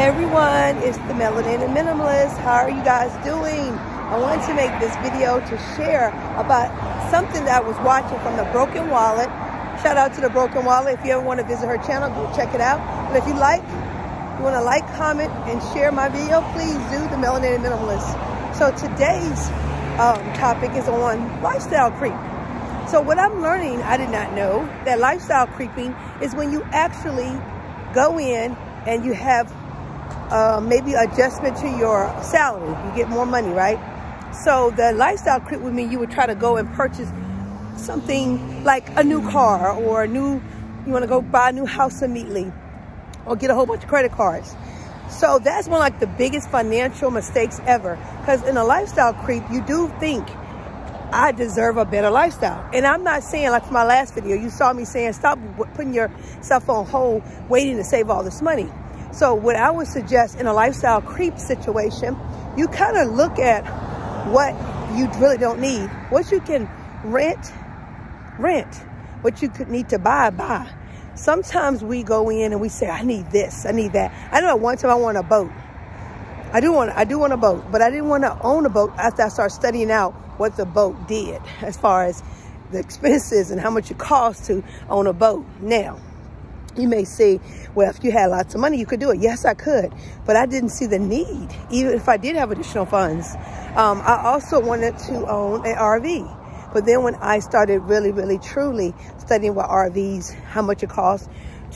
Everyone, it's the Melanated Minimalist. How are you guys doing? I wanted to make this video to share about something that I was watching from the Broken Wallet. Shout out to the Broken Wallet. If you ever want to visit her channel, go check it out. And if you like, you want to like, comment, and share my video, please do the Melanated Minimalist. So today's um, topic is on lifestyle creep. So what I'm learning, I did not know, that lifestyle creeping is when you actually go in and you have uh, maybe adjustment to your salary. You get more money, right? So the lifestyle creep would mean you would try to go and purchase something like a new car or a new, you want to go buy a new house immediately or get a whole bunch of credit cards. So that's one of like the biggest financial mistakes ever. Because in a lifestyle creep, you do think I deserve a better lifestyle. And I'm not saying like my last video, you saw me saying, stop putting yourself on hold, waiting to save all this money. So what I would suggest in a lifestyle creep situation, you kind of look at what you really don't need. What you can rent, rent. What you could need to buy, buy. Sometimes we go in and we say, I need this, I need that. I know at one time I want a boat. I do want I do want a boat, but I didn't want to own a boat after I started studying out what the boat did as far as the expenses and how much it costs to own a boat. Now, you may say, well, if you had lots of money, you could do it. Yes, I could, but I didn't see the need, even if I did have additional funds. Um, I also wanted to own an RV. But then when I started really, really, truly studying what RVs, how much it costs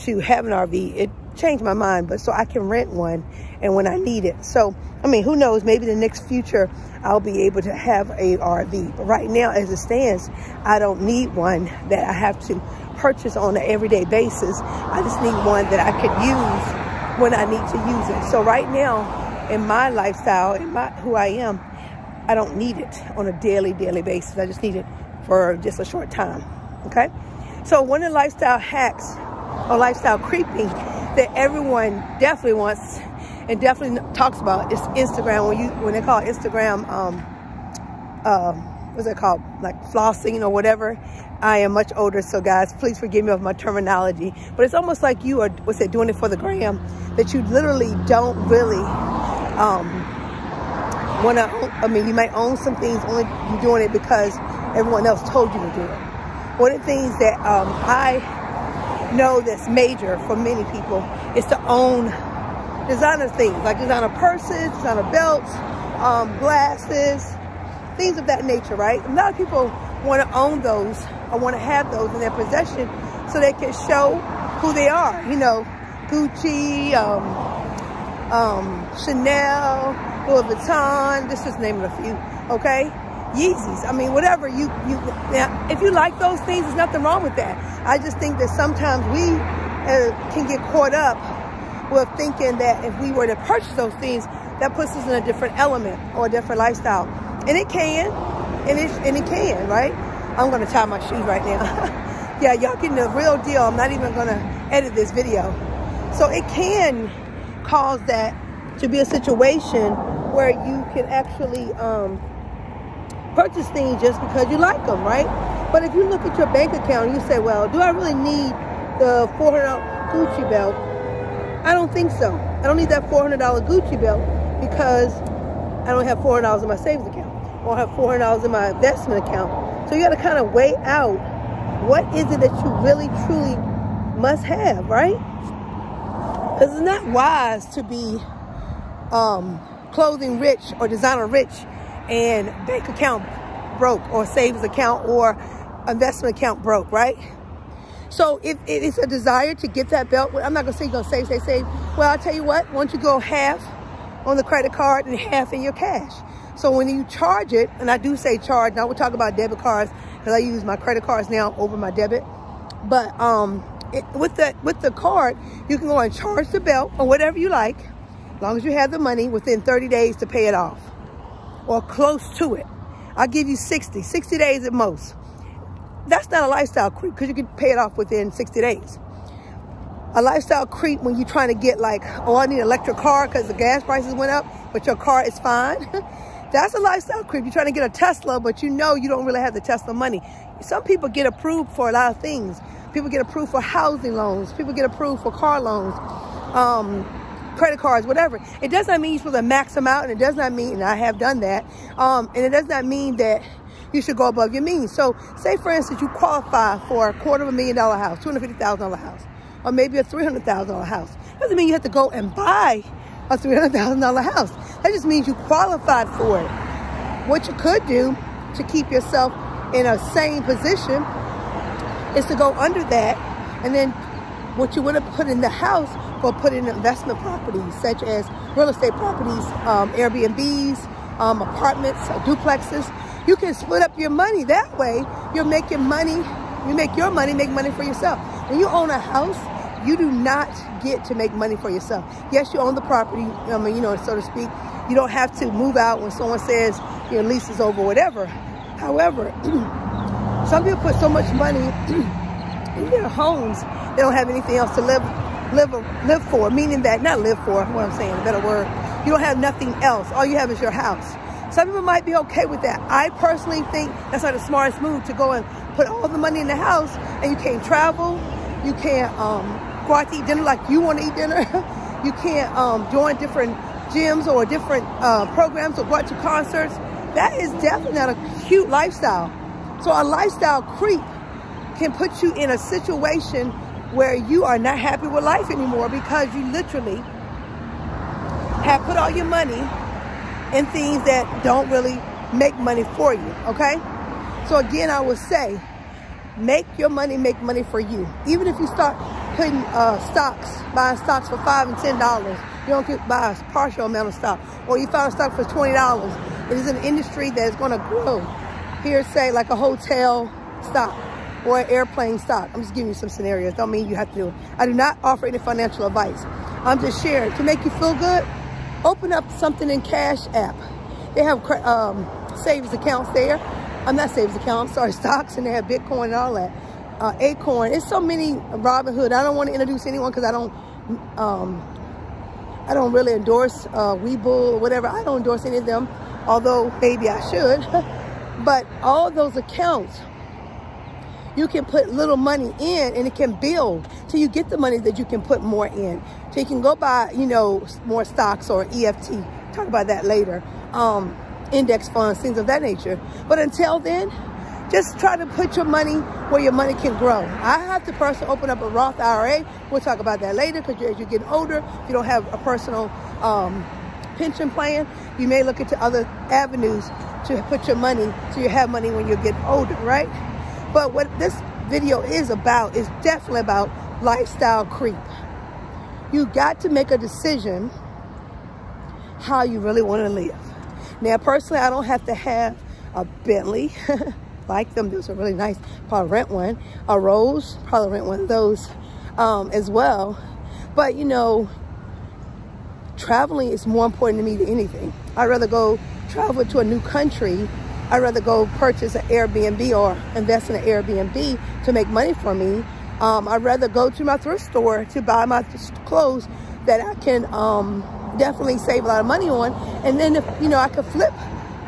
to have an RV, it changed my mind. But so I can rent one and when I need it. So, I mean, who knows, maybe the next future I'll be able to have a RV. But right now, as it stands, I don't need one that I have to purchase on an everyday basis. I just need one that I could use when I need to use it. So right now, in my lifestyle, in my who I am, I don't need it on a daily, daily basis. I just need it for just a short time, okay? So one of the lifestyle hacks or lifestyle creeping that everyone definitely wants and definitely talks about is Instagram. When you when they call Instagram, um, uh, what's it called? Like flossing or whatever. I am much older, so guys, please forgive me of my terminology. But it's almost like you are, what's it, doing it for the gram, that you literally don't really um, want to, I mean, you might own some things, only you're doing it because everyone else told you to do it. One of the things that um, I know that's major for many people is to own designer things, like designer purses, designer belts, um, glasses, things of that nature, right? A lot of people want to own those or want to have those in their possession so they can show who they are. You know, Gucci, um, um, Chanel, Louis Vuitton, this is naming a few, okay? Yeezys, I mean, whatever you, you, now, if you like those things, there's nothing wrong with that. I just think that sometimes we uh, can get caught up with thinking that if we were to purchase those things, that puts us in a different element or a different lifestyle. And it can, and it, and it can, right? I'm gonna tie my shoes right now. yeah, y'all getting the real deal. I'm not even gonna edit this video. So it can cause that to be a situation where you can actually um, purchase things just because you like them, right? But if you look at your bank account you say, well, do I really need the $400 Gucci belt? I don't think so. I don't need that $400 Gucci belt because I don't have $400 in my savings account or have $400 in my investment account. So you got to kind of weigh out what is it that you really, truly must have, right? Because it's not wise to be um, clothing rich or designer rich and bank account broke or savings account or investment account broke, right? So if it is a desire to get that belt, I'm not to say you're to save, save, save. Well, I'll tell you what, why don't you go half on the credit card and half in your cash. So when you charge it, and I do say charge, now we'll talk about debit cards because I use my credit cards now over my debit. But um, it, with, the, with the card, you can go and charge the belt or whatever you like, as long as you have the money within 30 days to pay it off or close to it. I'll give you 60, 60 days at most. That's not a lifestyle creep because you can pay it off within 60 days. A lifestyle creep when you're trying to get like, oh, I need an electric car because the gas prices went up, but your car is fine. That's a lifestyle creep. You're trying to get a Tesla, but you know you don't really have the Tesla money. Some people get approved for a lot of things. People get approved for housing loans. People get approved for car loans. Um, credit cards, whatever. It does not mean you're supposed to max them out, and it does not mean, and I have done that, um, and it does not mean that you should go above your means. So say, for instance, you qualify for a quarter of a million dollar house, $250,000 house, or maybe a $300,000 house. Doesn't mean you have to go and buy a $300,000 house. That just means you qualified for it. What you could do to keep yourself in a sane position is to go under that and then what you would have put in the house or put in investment properties such as real estate properties, um, Airbnbs, um, apartments, duplexes. You can split up your money. That way, you're making money. You make your money, make money for yourself. When you own a house, you do not get to make money for yourself. Yes, you own the property, I mean, you know, so to speak. You don't have to move out when someone says your lease is over, whatever. However, some people put so much money in their homes, they don't have anything else to live live live for, meaning that, not live for, what I'm saying, a better word, you don't have nothing else. All you have is your house. Some people might be okay with that. I personally think that's not the smartest move to go and put all the money in the house and you can't travel, you can't um, go out to eat dinner like you want to eat dinner, you can't um, join different gyms or different uh, programs or go out to concerts. That is definitely not a cute lifestyle. So a lifestyle creep can put you in a situation where you are not happy with life anymore because you literally have put all your money in things that don't really make money for you, okay? So again, I would say, make your money make money for you. Even if you start putting uh, stocks, buying stocks for five and ten dollars, you don't get buy a partial amount of stock, or you find a stock for twenty dollars. It is an industry that is going to grow. Here, say like a hotel stock or an airplane stock. I'm just giving you some scenarios. Don't mean you have to do it. I do not offer any financial advice. I'm just sharing to make you feel good. Open up something in Cash App. They have um, savings accounts there. I'm not savings account. I'm sorry, stocks, and they have Bitcoin and all that. Uh, Acorn. It's so many Robinhood. I don't want to introduce anyone because I don't. Um, I don't really endorse uh, Webull or whatever. I don't endorse any of them, although maybe I should. but all those accounts you can put little money in and it can build till you get the money that you can put more in. So you can go buy, you know, more stocks or EFT. Talk about that later. Um, index funds, things of that nature. But until then, just try to put your money where your money can grow. I have to personally open up a Roth IRA. We'll talk about that later because as you get older, if you don't have a personal um, pension plan, you may look into other avenues to put your money so you have money when you get older, right? But what this video is about is definitely about lifestyle creep. You got to make a decision how you really want to live. Now, personally, I don't have to have a Bentley like them. Those are really nice. Probably rent one. A Rose, probably rent one of those um, as well. But, you know, traveling is more important to me than anything. I'd rather go travel to a new country I'd rather go purchase an Airbnb or invest in an Airbnb to make money for me. Um, I'd rather go to my thrift store to buy my clothes that I can um, definitely save a lot of money on. And then, if you know, I could flip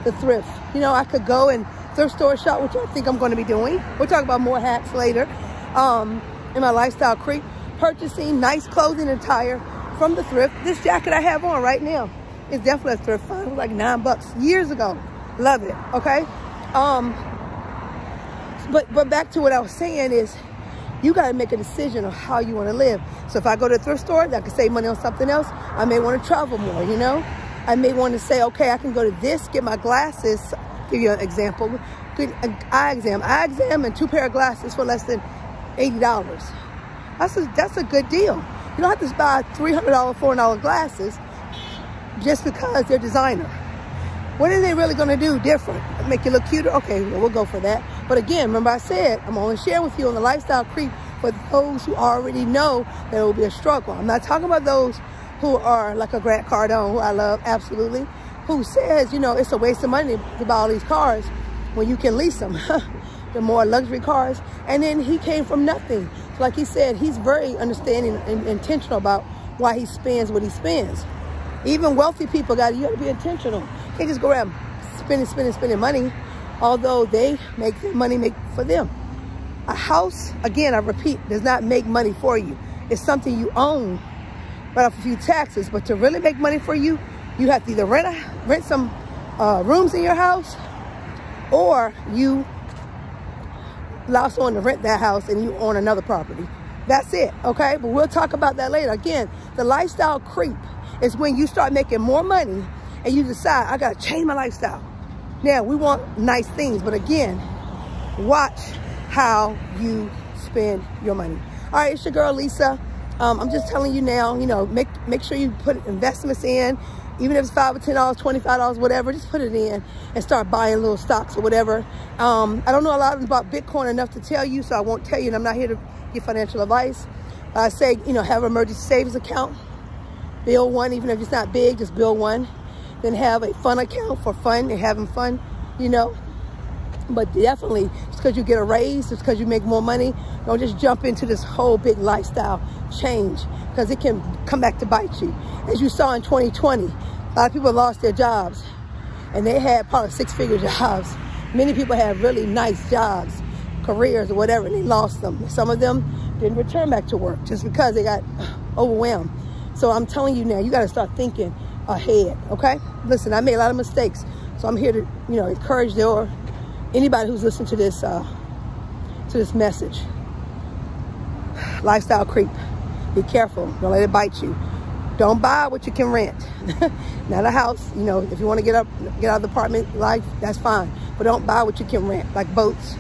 the thrift. You know, I could go and thrift store shop, which I think I'm going to be doing. We'll talk about more hacks later um, in my lifestyle creep. Purchasing nice clothing attire from the thrift. This jacket I have on right now is definitely a thrift find. It was like nine bucks years ago. Love it, okay? Um, but, but back to what I was saying is, you got to make a decision of how you want to live. So if I go to a thrift store, that could save money on something else. I may want to travel more, you know? I may want to say, okay, I can go to this, get my glasses. Give you an example. Good eye exam. Eye exam and two pair of glasses for less than $80. That's a, that's a good deal. You don't have to buy $300, $400 glasses just because they're designer. What are they really going to do different? Make you look cuter? Okay, well, we'll go for that. But again, remember I said, I'm only sharing with you on the lifestyle creep for those who already know that it will be a struggle. I'm not talking about those who are like a Grant Cardone, who I love absolutely, who says, you know, it's a waste of money to buy all these cars when you can lease them. the more luxury cars. And then he came from nothing. So like he said, he's very understanding and intentional about why he spends what he spends. Even wealthy people got you got to be intentional. They just go around spending, spending, spending money, although they make their money make for them. A house, again, I repeat, does not make money for you. It's something you own. write off a few taxes. But to really make money for you, you have to either rent, a, rent some uh, rooms in your house or you allow someone to rent that house and you own another property. That's it, okay? But we'll talk about that later. Again, the lifestyle creep is when you start making more money and you decide, I gotta change my lifestyle. Now, we want nice things, but again, watch how you spend your money. All right, it's your girl, Lisa. Um, I'm just telling you now, you know, make, make sure you put investments in, even if it's five or ten dollars, twenty-five dollars, whatever, just put it in and start buying little stocks or whatever. Um, I don't know a lot about Bitcoin enough to tell you, so I won't tell you, and I'm not here to give financial advice. I say, you know, have an emergency savings account, build one, even if it's not big, just build one. Then have a fun account for fun and having fun, you know. But definitely, it's because you get a raise, it's because you make more money, don't just jump into this whole big lifestyle change because it can come back to bite you. As you saw in 2020, a lot of people lost their jobs and they had probably six-figure jobs. Many people had really nice jobs, careers or whatever, and they lost them. Some of them didn't return back to work just because they got overwhelmed. So I'm telling you now, you got to start thinking ahead, okay? Listen, I made a lot of mistakes, so I'm here to, you know, encourage or anybody who's listening to this, uh, to this message. Lifestyle creep. Be careful. Don't let it bite you. Don't buy what you can rent. Not a house. You know, if you want to get up, get out of the apartment life, that's fine. But don't buy what you can rent, like boats,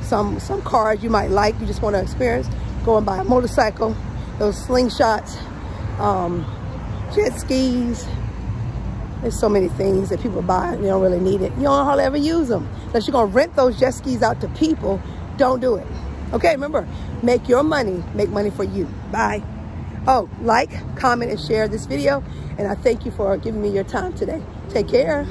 some some cars you might like, you just want to experience. Go and buy a motorcycle, those slingshots, um, jet skis. There's so many things that people buy and they don't really need it. You don't hardly ever use them. Unless you're going to rent those jet skis out to people, don't do it. Okay, remember, make your money, make money for you. Bye. Oh, like, comment, and share this video. And I thank you for giving me your time today. Take care.